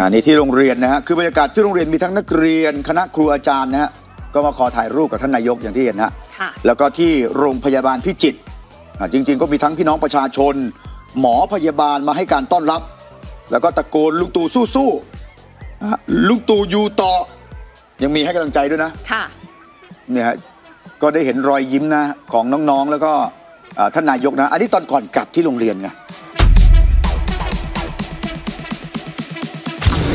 อ่านี่ที่โรงเรียนนะฮะคือบรรยากาศที่โรงเรียนมีทั้งนักเรียน คณะครูอาจารย์นะฮะก็มาขอถ่ายรูปกับท่านนายกอย่างที่เห็นนะฮะค่ะ แล้วก็ที่โรงพยาบาลพิจิตรอ่าจริง ๆ ก็มีทั้งพี่น้องประชาชน หมอพยาบาลมาให้การต้อนรับ แล้วก็ตะโกนลุงตู่สู้ๆอะลุงตู่อยู่ต่อ ยังมีให้กำลังใจด้วยนะ ค่ะ เนี่ยฮะก็ได้เห็นรอยยิ้มนะของน้องๆ แล้วก็อ่าท่านนายกนะ อันนี้ตอนก่อนกลับที่โรงเรียนไง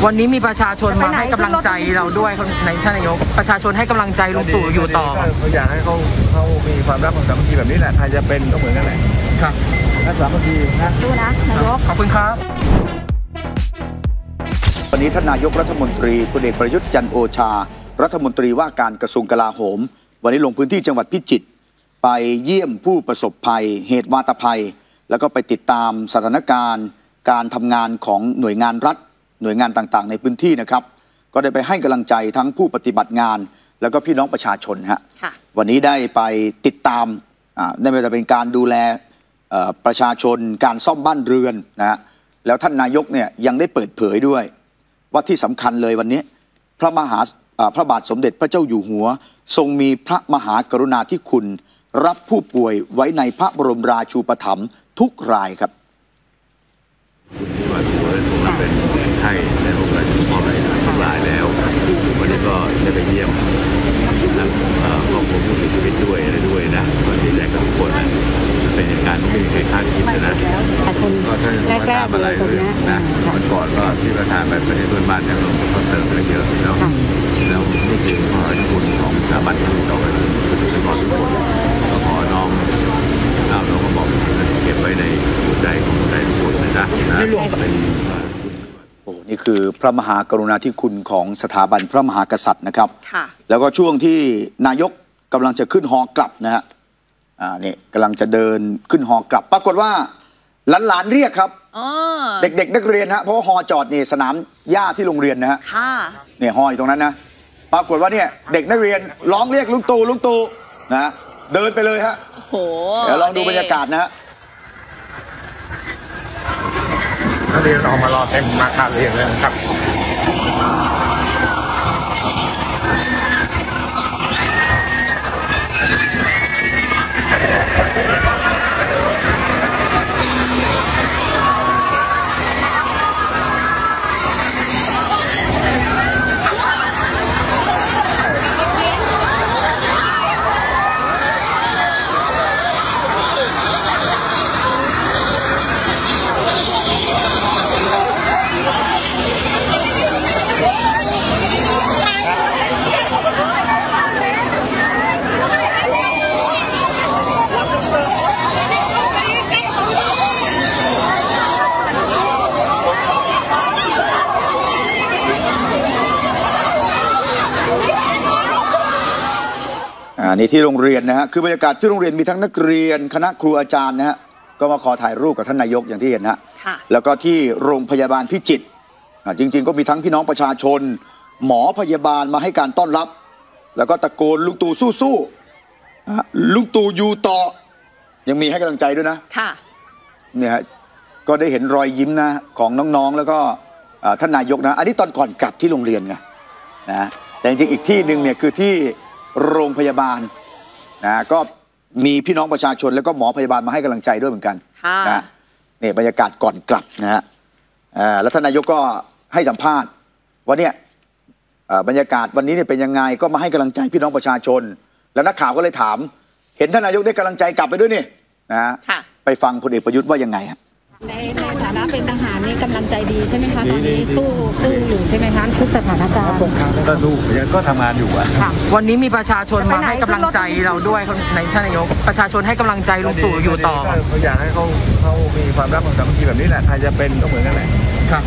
วันนี้มีประชาชนมาให้กำลังใจเราด้วยในท่านนายก ประชาชนให้กำลังใจลุงตู่อยู่ต่อเขาอยากให้เขาเขามีความรักความสามัคคีแบบนี้แหละใครจะเป็นก็เหมือนกันแหละครับรักสามัคคีนะดูนะนายกขอบคุณครับ วันนี้ท่านนายกรัฐมนตรีพลเอกประยุทธ์จันทร์โอชา รัฐมนตรีว่าการกระทรวงกลาโหม วันนี้ลงพื้นที่จังหวัดพิจิตรไปเยี่ยมผู้ประสบภัย เหตุวาตภัย แล้วก็ไปติดตามสถานการณ์ การทำงานของหน่วยงานรัฐ หน่วยงานต่างๆ ในพื้นที่นะครับ ก็ได้ไปให้กำลังใจทั้งผู้ปฏิบัติงาน แล้วก็พี่น้องประชาชนฮะค่ะ วันนี้ได้ไปติดตามอ่าไม่ว่าจะเป็นการดูแลเอ่อประชาชนการซ่อมบ้านเรือนนะฮะแล้วท่านนายกเนี่ยยังได้เปิดเผยด้วย ว่าที่สำคัญเลยวันนี้ พระมหาอ่าพระบาทสมเด็จพระเจ้าอยู่หัว ทรงมีพระมหากรุณาธิคุณ รับผู้ป่วยไว้ในพระบรมราชูปถัมภ์ทุกรายครับ ไข้ในโรงพยาบาลมอบให้ทุกรายแล้ว วันนี้ก็ได้ไปเยี่ยมทั้งเอ่อครอบครัวผู้เสียชีวิตด้วยอะไรด้วยนะก็ดีใจกับทุกคนนะมันเป็นเหตุการณ์ที่ไม่มีใครคาดคิดนะก็ท่านประธานอะไรเลยนะวันก่อนก็ที่ประธานไปประเทศเพื่อนบ้านเนี่ยเราก็เติมไปเยอะแล้วแล้วนี่คือขอให้คุณของสถาบันที่ต่อไปคือทุกคนทุกคนก็ขอน้องเล่าน้องก็บอกเก็บไว้ในหัวใจของคนไทยทุกคนเลยนะนะเป็น โอ้ นี่คือพระมหากรุณาธิคุณของสถาบันพระมหากษัตริย์นะครับ ค่ะ แล้วก็ช่วงที่นายกกำลังจะขึ้นฮอกลับนะฮะอ่านี่กำลังจะเดินขึ้นฮอกลับ ปรากฏว่าหลานๆเรียกครับ อ๋อ เด็กๆ นักเรียนฮะเพราะว่าฮอจอดนี่สนามหญ้าที่โรงเรียนนะฮะ ค่ะ เนี่ยฮออยู่ตรงนั้นนะ ปรากฏว่าเนี่ยเด็กนักเรียนร้องเรียกลุงตู่ลุงตู่นะฮะเดินไปเลยฮะโห เดี๋ยวลองดูบรรยากาศนะฮะ นักเรียนออกมารอเต็มมาคาเรียนเลยนะครับ นี่ที่โรงเรียนนะฮะคือบรรยากาศที่โรงเรียนมีทั้งนักเรียน คณะครูอาจารย์นะฮะก็มาขอถ่ายรูปกับท่านนายกอย่างที่เห็นนะฮะค่ะแล้วก็ที่โรงพยาบาลพิจิตรอ่าจริง ๆ ก็มีทั้งพี่น้องประชาชน หมอพยาบาลมาให้การต้อนรับ แล้วก็ตะโกนลุงตู่สู้ๆอะลุงตู่อยู่ต่อ ยังมีให้กำลังใจด้วยนะ ค่ะ เนี่ยฮะก็ได้เห็นรอยยิ้มนะของน้องๆ แล้วก็อ่าท่านนายกนะ อันนี้ตอนก่อนกลับที่โรงเรียนไงนะแต่จริงๆอีกที่หนึ่งเนี่ยคือที่ โรงพยาบาลนะก็มีพี่น้องประชาชนแล้วก็หมอพยาบาลมาให้กำลังใจด้วยเหมือนกันค่ะนะนี่บรรยากาศก่อนกลับนะฮะอ่าแล้วท่านนายกก็ให้สัมภาษณ์ว่าเนี่ยเอ่อบรรยากาศวันนี้เนี่ยเป็นยังไงก็มาให้กำลังใจพี่น้องประชาชน แล้วนักข่าวก็เลยถาม เห็นท่านนายกได้กำลังใจกลับไปด้วยนี่นะฮะค่ะไปฟังพลเอกประยุทธ์ว่ายังไงฮะ ในในฐานะเป็นทหารนี่กำลังใจดีใช่ไหมคะตอนนี้สู้สู้อยู่ใช่ไหมคะทุกสถานการณ์ก็ดูยังก็ทำงานอยู่อะค่ะวันนี้มีประชาชนมาให้กำลังใจเราด้วยในท่านนายกประชาชนให้กำลังใจลุงตู่อยู่ต่อเขาอยากให้เขาเขามีความรักความสามัคคีแบบนี้แหละใครจะเป็นก็เหมือนกันแหละครับ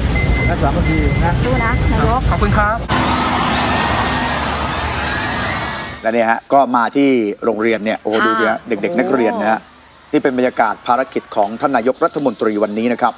รักสามัคคีนะดูนะนายกขอบคุณครับและเนี่ยฮะก็มาที่โรงเรียนเนี่ยโอ้โหค่ะดูดิฮะเด็ก ๆ นักเรียนนะฮะ นี่เป็นบรรยากาศภารกิจของท่านนายกรัฐมนตรีวันนี้นะครับ